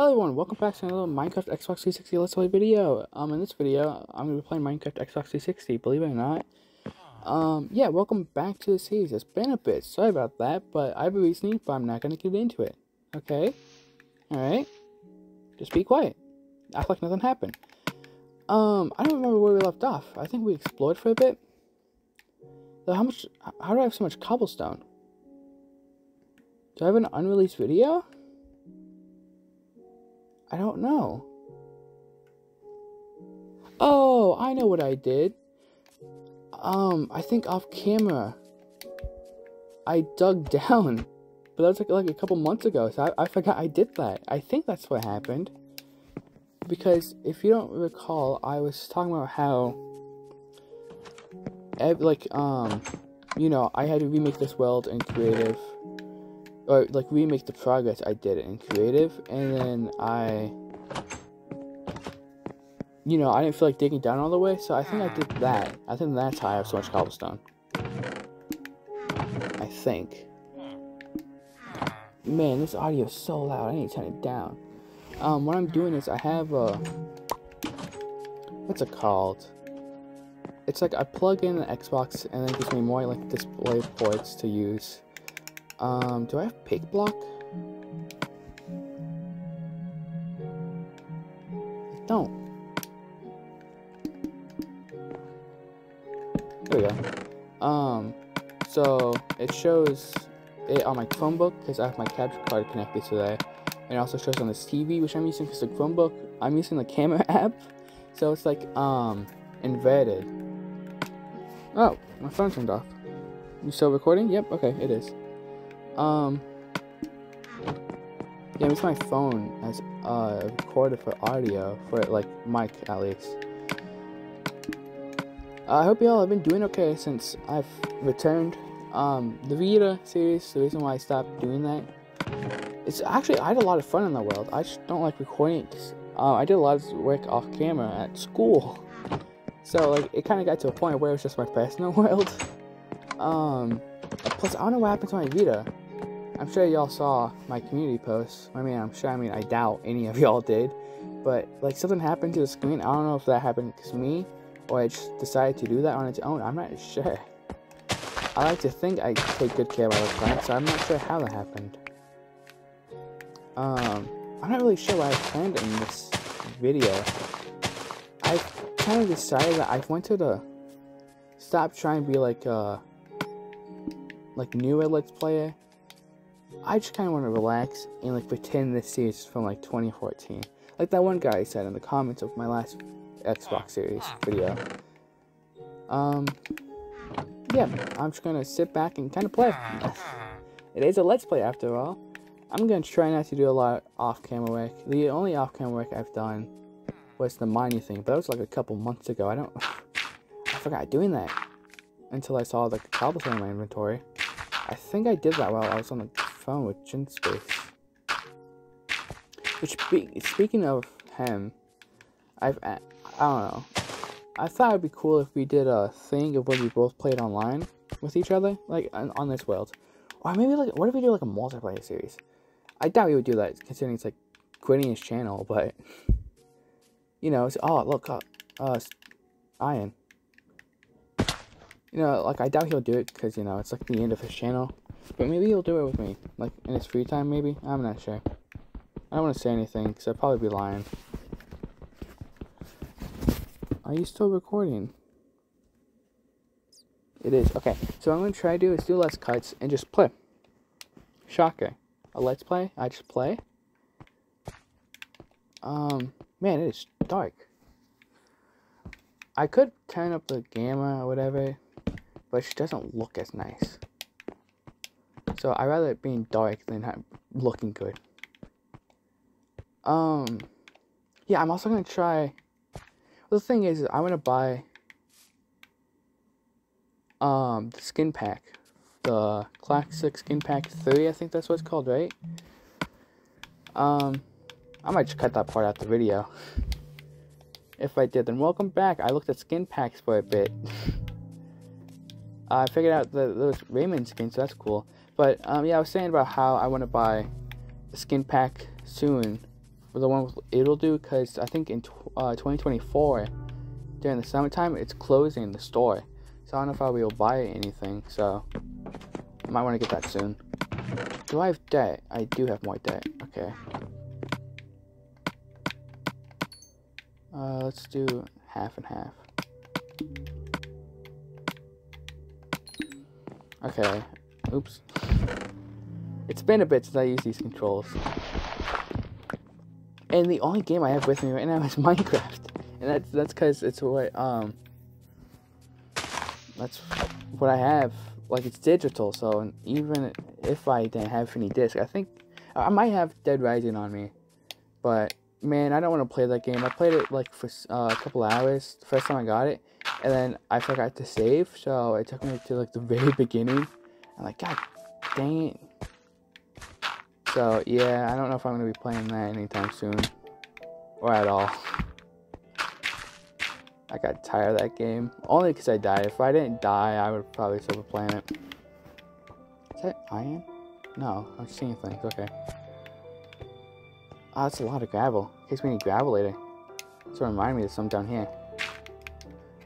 Hello everyone, welcome back to another Minecraft Xbox 360 Let's Play video. Um, in this video, I'm to be playing Minecraft Xbox 360, believe it or not. Um, yeah, welcome back to the series. It's been a bit, sorry about that, but I have a reasoning, but I'm not to get into it. Okay? Alright? Just be quiet. Act like nothing happened. Um, I don't remember where we left off. I think we explored for a bit. How much, how do I have so much cobblestone? Do I have an unreleased video? I don't know. Oh, I know what I did. Um, I think off camera, I dug down, but that was like, like a couple months ago, so I, I forgot I did that. I think that's what happened. Because if you don't recall, I was talking about how, like, um, you know, I had to remake this world in creative or like remake the progress I did in creative, and then I, you know, I didn't feel like digging down all the way, so I think I did that. I think that's how I have so much cobblestone. I think. Man, this audio is so loud. I need to turn it down. Um, what I'm doing is I have a, what's it called? It's like I plug in the Xbox and then it gives me more like display ports to use. Um, do I have pick block? I don't. There we go. Um, so it shows it on my Chromebook because I have my capture card connected to. And it also shows on this TV, which I'm using because the Chromebook, I'm using the camera app. So it's like, um, inverted. Oh, my phone turned off. You still recording? Yep, okay, it is. Um, yeah, it's my phone as uh recorder for audio for like mic at least. I hope y'all have been doing okay since I've returned. Um, the Vita series, the reason why I stopped doing that, it's actually I had a lot of fun in the world. I just don't like recording it. Uh, I did a lot of work off camera at school, so like it kind of got to a point where it was just my personal world. Um, plus I don't know what happened to my Vita. I'm sure y'all saw my community posts. I mean, I'm sure, I mean, I doubt any of y'all did. But, like, something happened to the screen. I don't know if that happened to me or I just decided to do that on its own. I'm not sure. I like to think I take good care of my plants, so I'm not sure how that happened. Um, I'm not really sure what I planned in this video. I kind of decided that I wanted to stop trying to be like a like newer Let's Player I just kind of want to relax and like pretend this series is from like 2014. Like that one guy said in the comments of my last Xbox series video. Um, yeah, I'm just gonna sit back and kind of play. it is a Let's Play after all. I'm gonna try not to do a lot of off-camera work. The only off-camera work I've done was the mining thing, but that was like a couple months ago. I don't, I forgot doing that until I saw the cobblestone in my inventory. I think I did that while I was on the phone with Genspace. Which, speaking of him, I've, I don't know. I thought it'd be cool if we did a thing of when we both played online with each other, like on, on this world. Or maybe like, what if we do like a multiplayer series? I doubt we would do that, considering it's like quitting his channel, but you know, it's oh look, uh, uh Iron. You know, like I doubt he'll do it because you know it's like the end of his channel. But maybe he'll do it with me. Like, in his free time, maybe? I'm not sure. I don't want to say anything, because I'd probably be lying. Are you still recording? It is. Okay, so I'm going to try to do is do less cuts and just play. Shocker. A let's play? I just play? Um, man, it is dark. I could turn up the gamma or whatever, but it doesn't look as nice. So I rather it being dark than looking good. Um, yeah, I'm also gonna try. Well, the thing is, I want to buy um the skin pack, the classic skin pack three. I think that's what it's called, right? Um, I might just cut that part out the video. If I did, then welcome back. I looked at skin packs for a bit. I figured out the, those Raymond skins, so that's cool. But um, yeah, I was saying about how I want to buy a skin pack soon for the one with it'll do because I think in uh, 2024 during the summertime it's closing the store. So I don't know if I'll be able to buy anything. So I might want to get that soon. Do I have debt? I do have more debt. Okay. Uh, let's do half and half. Okay. Oops. It's been a bit since I used these controls. And the only game I have with me right now is Minecraft. And that's that's because it's what um that's what I have. Like it's digital, so even if I didn't have any disc, I think I might have Dead Rising on me. But man, I don't want to play that game. I played it like for uh, a couple hours the first time I got it, and then I forgot to save, so it took me to like the very beginning. I'm like, God dang it. So yeah, I don't know if I'm gonna be playing that anytime soon, or at all. I got tired of that game. Only because I died. If I didn't die, I would probably still be playing it. Is that iron? No, I'm seeing things. Okay. Oh, that's a lot of gravel. In case we need gravel later. So remind me of some down here.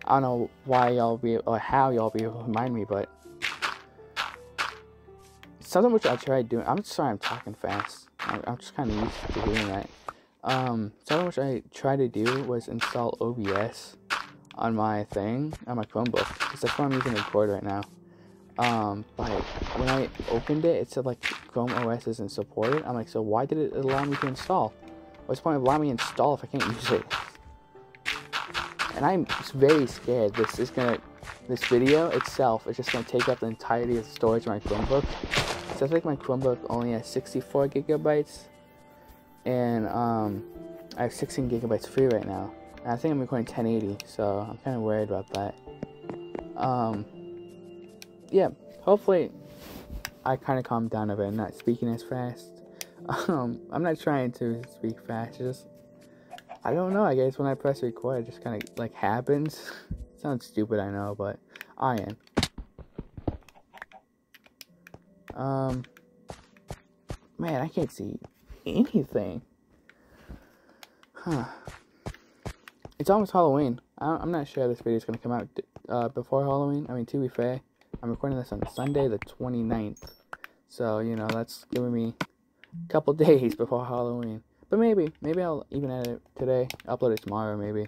I don't know why y'all be or how y'all be able to remind me, but something which I tried doing. I'm sorry, I'm talking fast. I'm, I'm just kind of used to doing that. Um, something which I tried to do was install OBS on my thing on my Chromebook because that's what I'm using to record right now. Um, but when I opened it, it said like Chrome OS isn't supported. I'm like, so why did it allow me to install? What's the point of allowing me to install if I can't use it? And I'm very scared this is gonna, this video itself is just gonna take up the entirety of the storage of my Chromebook. So I think my Chromebook only has 64 gigabytes, and um, I have 16 gigabytes free right now. And I think I'm recording 1080, so I'm kind of worried about that. Um, yeah, hopefully I kind of calmed down a bit. I'm not speaking as fast. Um, I'm not trying to speak fast. Just I don't know. I guess when I press record, it just kind of like happens. Sounds stupid, I know, but I am. Um, man, I can't see anything. Huh. It's almost Halloween. I'm not sure this video is going to come out uh, before Halloween. I mean, to be fair, I'm recording this on Sunday, the 29th. So, you know, that's giving me a couple days before Halloween. But maybe, maybe I'll even edit it today, upload it tomorrow, maybe.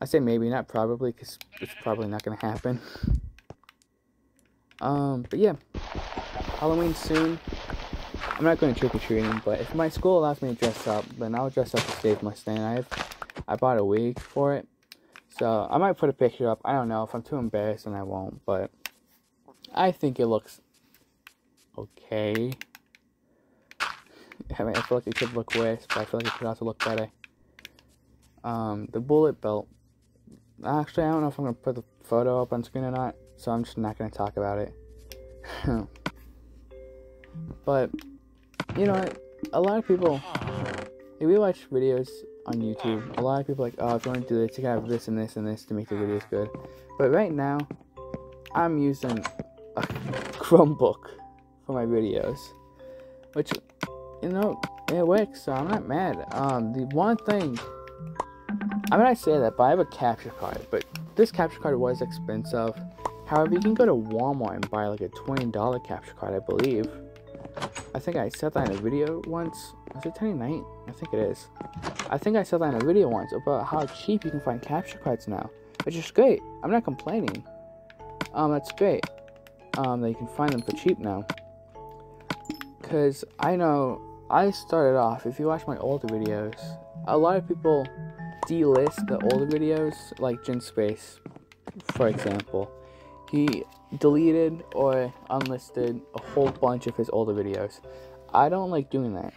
I say maybe, not probably, because it's probably not going to happen. Um, but yeah, Halloween soon. I'm not going to trick-or-treating, but if my school allows me to dress up, then I'll dress up as Dave Mustaine. I have, I bought a wig for it. So, I might put a picture up. I don't know. If I'm too embarrassed, and I won't. But, I think it looks okay. I mean, I feel like it could look worse, but I feel like it could also look better. Um, the bullet belt. Actually, I don't know if I'm to put the photo up on screen or not, so I'm just not going to talk about it. but, you know, a lot of people, if we watch videos on YouTube, a lot of people like, oh, if you want to do this, you gotta have this and this and this to make the videos good. But right now, I'm using a Chromebook for my videos, which, you know, it works, so I'm not mad. Um, the one thing, I mean, I say that, but I have a capture card, but this capture card was expensive. However, you can go to Walmart and buy like a $20 capture card, I believe. I think I said that in a video once. Is it 29? I think it is. I think I said that in a video once about how cheap you can find capture cards now. Which is great. I'm not complaining. Um, that's great. Um, that you can find them for cheap now. Because I know I started off, if you watch my older videos, a lot of people delist the older videos, like Genspace, for example. He deleted or unlisted a whole bunch of his older videos. I don't like doing that.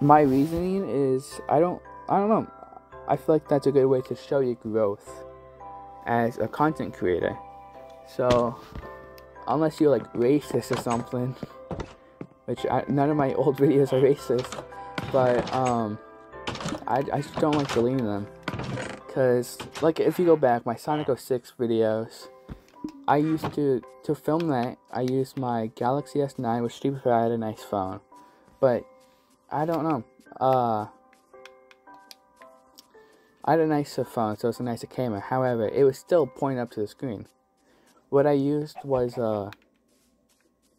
My reasoning is I don't I don't know. I feel like that's a good way to show your growth as a content creator. So unless you're like racist or something, which I, none of my old videos are racist, but um, I, I just don't like deleting them. Because, like, if you go back, my Sonic 06 videos, I used to, to film that, I used my Galaxy S9, which fair, I had a nice phone. But I don't know. Uh, I had a nicer phone, so it's a nicer camera. However, it was still pointing up to the screen. What I used was uh,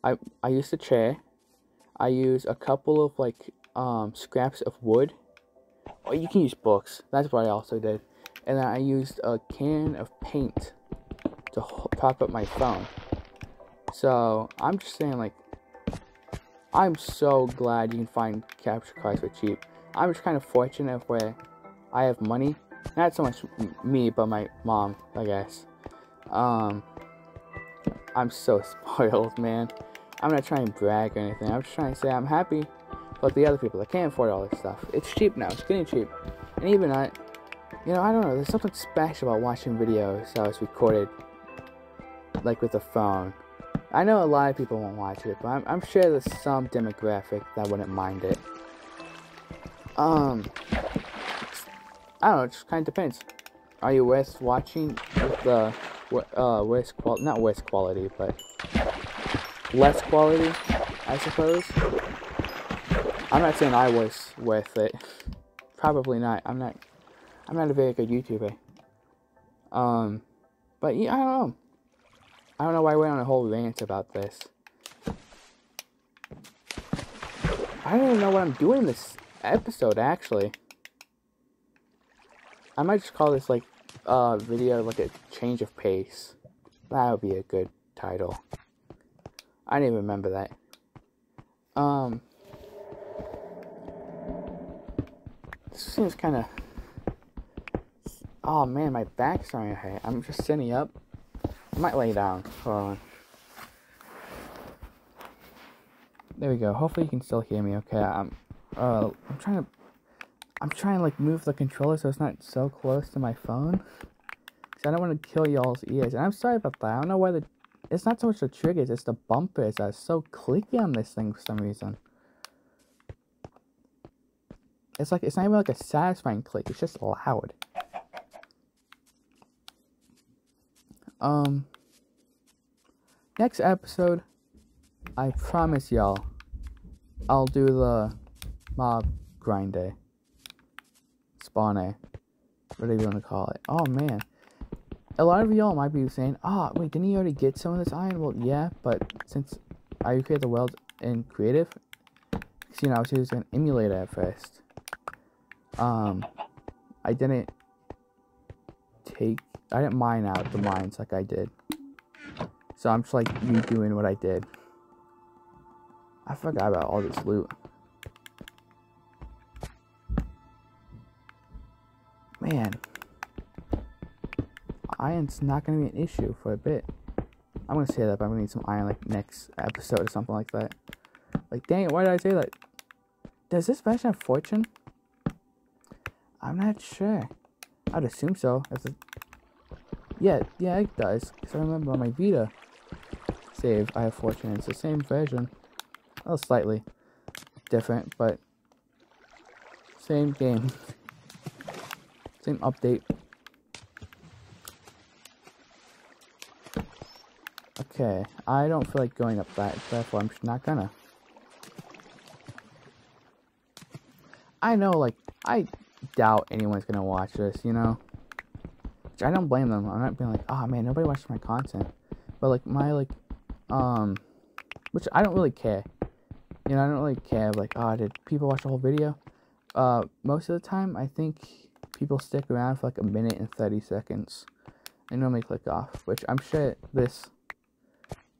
I I used a chair. I used a couple of like um, scraps of wood. Or you can use books. That's what I also did. And then I used a can of paint to prop up my phone. So I'm just saying, like, I'm so glad you can find capture cards for cheap. I'm just kind of fortunate where I have money. Not so much me, but my mom, I guess. Um, I'm so spoiled, man. I'm not trying to brag or anything. I'm just trying to say I'm happy, but the other people that can't afford all this stuff. It's cheap now. It's getting cheap, and even I, you know, I don't know. There's something special about watching videos that was recorded, like with a phone. I know a lot of people won't watch it, but I'm, I'm sure there's some demographic that wouldn't mind it. Um, I don't know. It just kind of depends. Are you worth watching with the uh worst quality? Not worst quality, but less quality, I suppose. I'm not saying I was worth it. Probably not. I'm not. I'm not a very good YouTuber. Um, but yeah, I don't know. I don't know why I went on a whole rant about this. I don't even know what I'm doing this episode, actually. I might just call this, like, uh, video, like, a change of pace. That would be a good title. I didn't even remember that. Um, this seems kind of. Oh man, my back's starting to hurt. I'm just sitting up. I might lay down. Hold on. There we go. Hopefully you can still hear me. Okay. I'm. Uh, I'm trying to. I'm trying to like move the controller so it's not so close to my phone. Cause I don't want to kill y'all's ears. And I'm sorry about that. I don't know why the it's not so much the triggers, it's the bumpers that's so clicky on this thing for some reason. It's like, it's not even like a satisfying click, it's just loud. Um, next episode, I promise y'all, I'll do the mob grind day. Spawn day. Whatever you want to call it. Oh man a lot of y'all might be saying, ah, wait, didn't you already get some of this iron? Well, yeah, but since I recreated the world in creative, you know, I was using an emulator at first. Um, I didn't take, I didn't mine out the mines like I did. So I'm just like redoing what I did. I forgot about all this loot. Man, iron's not going to be an issue for a bit. I'm going to say that, but I'm going to need some iron like next episode or something like that. Like, dang it, why did I say that? Does this version have fortune? I'm not sure. I'd assume so. If it... Yeah, yeah, it does. Because I remember on my Vita save, I have fortune. It's the same version. Well, slightly different, but same game. same update. Okay, I don't feel like going up that, therefore I'm not gonna. I know, like, I doubt anyone's gonna watch this, you know? I don't blame them. I'm not being like, oh man, nobody watches my content. But, like, my, like, um, which I don't really care. You know, I don't really care, like, oh, did people watch the whole video? Uh, most of the time, I think people stick around for, like, a minute and 30 seconds. And normally click off, which I'm sure this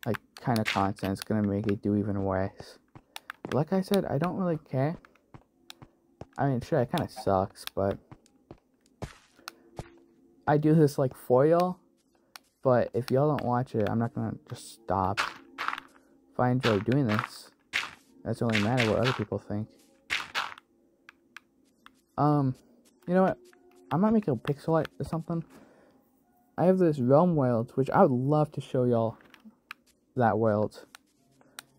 like kind of content is gonna make it do even worse. Like I said, I don't really care. I mean, sure, it kind of sucks, but I do this like for y'all. But if y'all don't watch it, I'm not gonna just stop. If I enjoy doing this, that's only matter what other people think. Um, you know what? I might make a pixel art or something. I have this realm world, which I would love to show y'all that world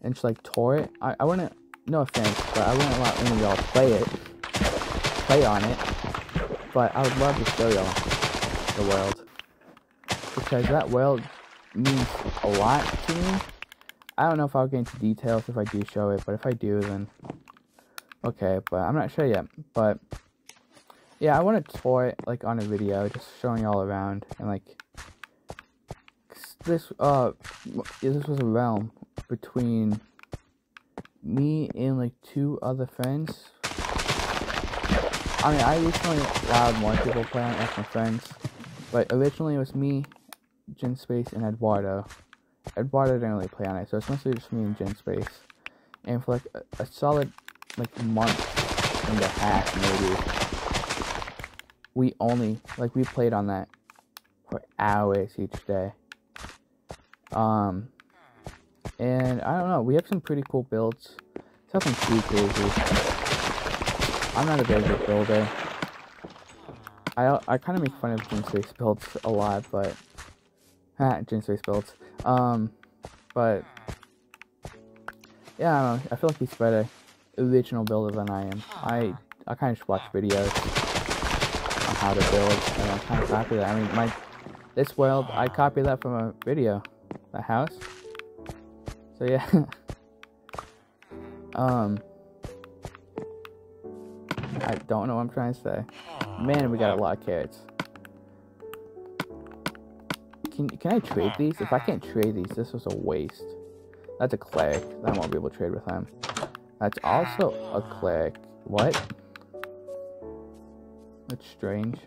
and just like tour it. I, I wouldn't, no offense, but I wouldn't let any of y'all play it, play on it. But I would love to show y'all the world because that world means a lot to me. I don't know if I'll get into details if I do show it, but if I do, then Okay, but I'm not sure yet. But yeah, I want to tour it like on a video, just showing you all around and like this. Uh, this was a realm between me and like two other friends. I mean, I recently allowed more people play on it, like my friends, but originally it was me, Genspace, and Eduardo. Eduardo didn't really play on it, so it's mostly just me and Genspace. And for like a, a solid like month and a half maybe, we only like we played on that for hours each day. Um, and I don't know, we have some pretty cool builds. It's nothing too crazy. I'm not a very good builder. I I kind of make fun of Space builds a lot, but ah, Space builds. Um, but yeah, I know. I feel like he's better original builder than I am. I I kind of just watch videos on how to build, and I kind of copy that. I mean, my this world, I copied that from a video, the house. So yeah. um. I don't know what I'm trying to say. Man, we got a lot of carrots. Can, can I trade these? If I can't trade these, this was a waste. That's a cleric. I won't be able to trade with him. That's also a cleric. What? That's strange.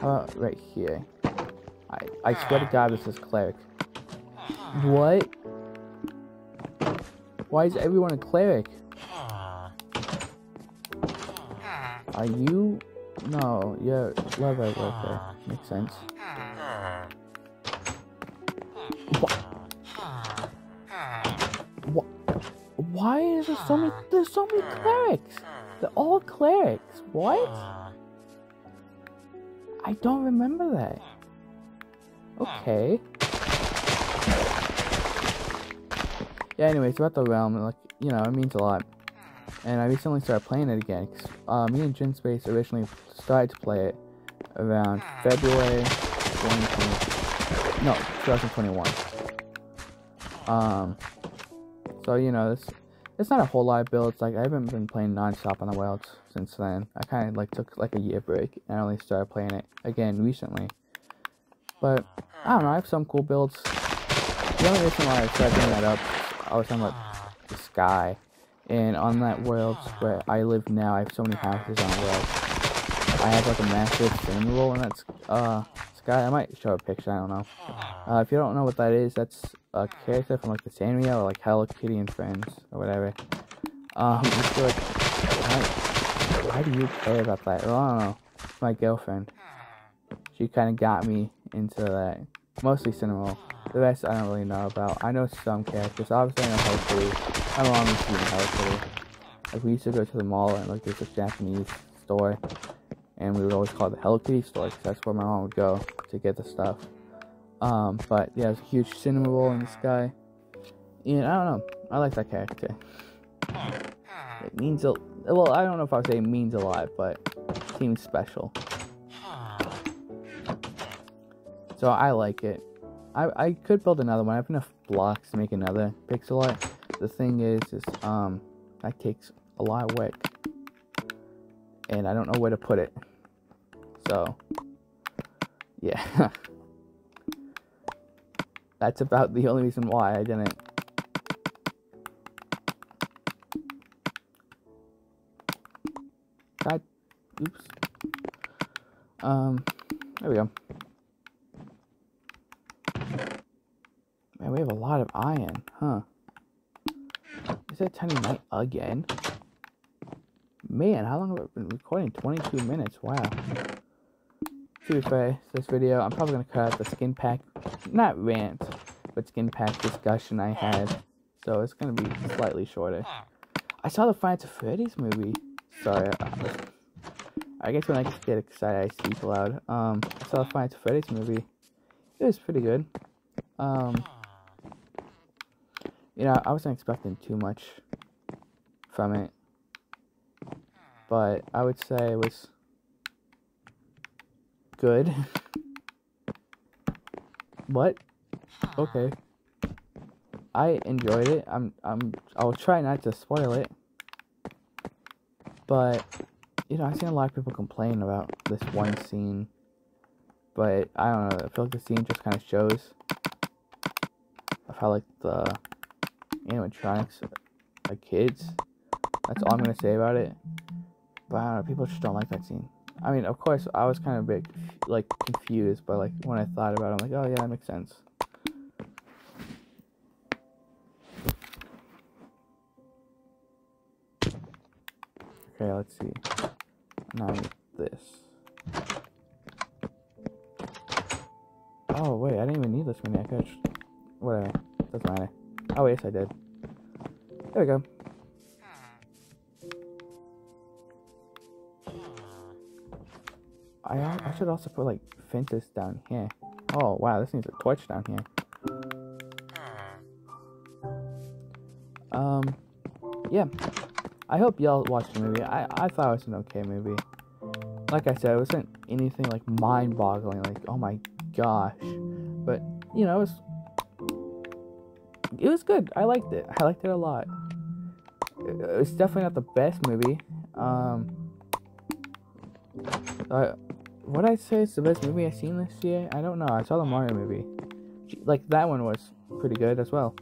Uh, right here. I, I swear to God, this is cleric. What? Why is everyone a cleric? Are you? No, yeah, leather worker. Makes sense. What? What? Why is there so many? There's so many clerics. They're all clerics. What? I don't remember that. Okay. Yeah. Anyways, about the realm, like you know, it means a lot and I recently started playing it again. Uh, me and Genspace originally started to play it around February 2020. No, 2021. Um, so you know, this it's not a whole lot of builds. Like I haven't been playing non-stop on the Wilds since then. I kind of like took like a year break and I only started playing it again recently. But I don't know. I have some cool builds. The only reason why I started bringing that up, I was talking about the sky and on that world where I live now, I have so many houses on world. I have like a massive Cinnamoroll in that uh, sky. I might show a picture, I don't know. Uh, if you don't know what that is, that's a character from like the Sanrio or like Hello Kitty and Friends or whatever. Um, like, why, why do you care about that? Well, I don't know. My girlfriend. She kind of got me into that. Mostly Cinnamon. The rest I don't really know about. I know some characters. Obviously, I know. I'm on with you Hello Kitty. Like, we used to go to the mall and, like, there's a Japanese store. And we would always call it the Hello Kitty store because that's where my mom would go to get the stuff. Um, but, yeah, there's a huge Cinnamoroll in the sky. And I don't know. I like that character. It means a... Well, I don't know if I would say it means a lot, but seems special. So I like it. I, I could build another one. I have enough blocks to make another pixel art. The thing is, is um, that takes a lot of work, and I don't know where to put it. So, yeah, that's about the only reason why I didn't. God, oops. Um, there we go. Man, we have a lot of iron, huh? Is that Tiny Night again? Man, how long have I been recording? 22 minutes, wow. To be fair, this video, I'm probably going to cut out the skin pack, not rant, but skin pack discussion I had. So it's going to be slightly shorter. I saw the Final Freddy's movie. Sorry, I guess when I get excited, I speak loud. Um, I saw the Final Freddy's movie. It was pretty good. Um, you know, I wasn't expecting too much from it. But I would say it was good. what? Okay. I enjoyed it. I'm I'm I'll try not to spoil it. But you know, I've seen a lot of people complain about this one scene. But I don't know. I feel like the scene just kind of shows of how like the animatronics like kids. That's all I'm gonna say about it. But I don't know. People just don't like that scene. I mean, of course, I was kind of a bit like confused, but like when I thought about it, I'm like, oh yeah, that makes sense. Okay, let's see. Now this. Oh wait, I didn't even need this mini. I could. Whatever. Doesn't matter. Oh yes, I did. There we go. I, I should also put like fences down here. Oh wow, this needs a torch down here. Um, yeah. I hope y'all watched the movie. I, I thought it was an okay movie. Like I said, it wasn't anything like mind-boggling, like oh my gosh. But you know, it was it was good. I liked it. I liked it a lot. It's definitely not the best movie. Um, uh, what I say is the best movie I've seen this year? I don't know. I saw the Mario movie. Like that one was pretty good as well.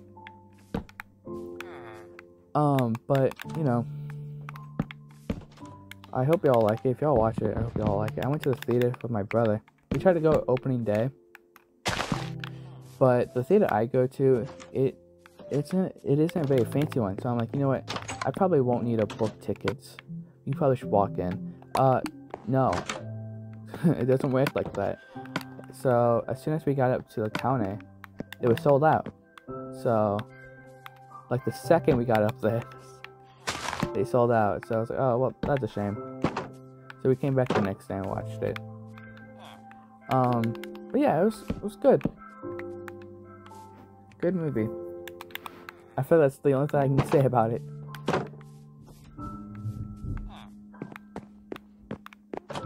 Um, but you know, I hope y'all like it. If y'all watch it, I hope y'all like it. I went to the theater with my brother. We tried to go opening day, but the theater I go to, it it's not, it isn't a very fancy one. So I'm like, you know what? I probably won't need a book tickets. You probably should walk in. Uh, no, it doesn't work like that. So as soon as we got up to the counter, it was sold out. So like the second we got up there, they sold out. So I was like, oh well, that's a shame. So we came back the next day and watched it. Um, but yeah, it was it was good. Good movie. I feel that's the only thing I can say about it.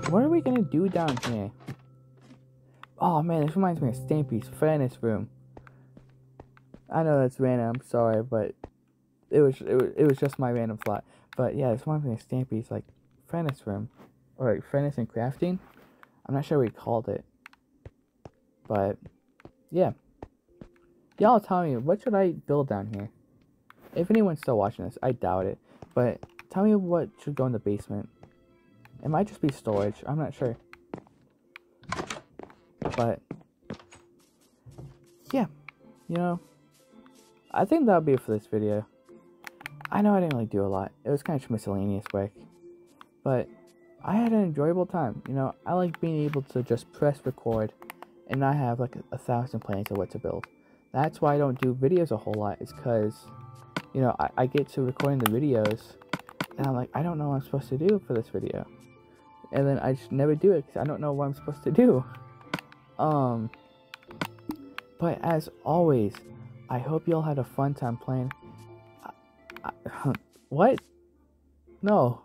What are we gonna do down here? Oh man, this reminds me of Stampy's furnace room. I know that's random, sorry, but it was it was it was just my random thought. But yeah, this reminds me of Stampy's like furnace room. Or like furnace and crafting. I'm not sure what he called it. But yeah. Y'all tell me, what should I build down here? If anyone's still watching this, I doubt it. But tell me what should go in the basement. It might just be storage. I'm not sure. But, yeah. You know, I think that'll be it for this video. I know I didn't really do a lot. It was kind of miscellaneous work. But, I had an enjoyable time. You know, I like being able to just press record and not have like a, a thousand plans of what to build. That's why I don't do videos a whole lot, is because, you know, I, I get to recording the videos and I'm like, I don't know what I'm supposed to do for this video and then I just never do it because I don't know what I'm supposed to do. Um, but as always, I hope y'all had a fun time playing. I, I, what? No.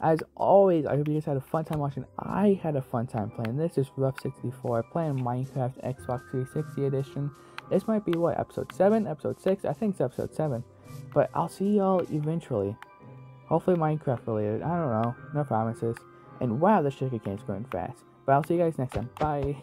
As always, I hope you guys had a fun time watching. I had a fun time playing. This is Ruff64 playing Minecraft Xbox 360 edition. This might be what episode 7, episode 6. I think it's episode 7. But I'll see y'all eventually. Hopefully Minecraft related. I don't know. No promises. And wow, the sugar cane's going fast. But I'll see you guys next time. Bye.